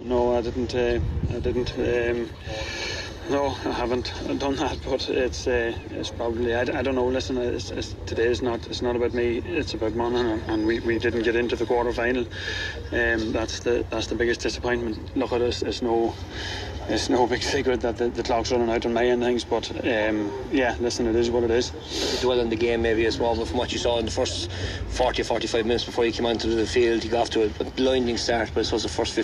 No, I didn't. Uh, I didn't. Um, no, I haven't done that. But it's uh, it's probably. I, I don't know. Listen, it's, it's, today is not. It's not about me. It's about Monaghan, and, and we, we didn't get into the quarter final. Um, that's the that's the biggest disappointment. Look at us. It's no. It's no big secret that the, the clock's running out on my end things, but um, yeah, listen, it is what it is. Dwell on the game maybe as well, but from what you saw in the first 40 or 45 minutes before you came onto the field, you got off to a, a blinding start, but it was the first 15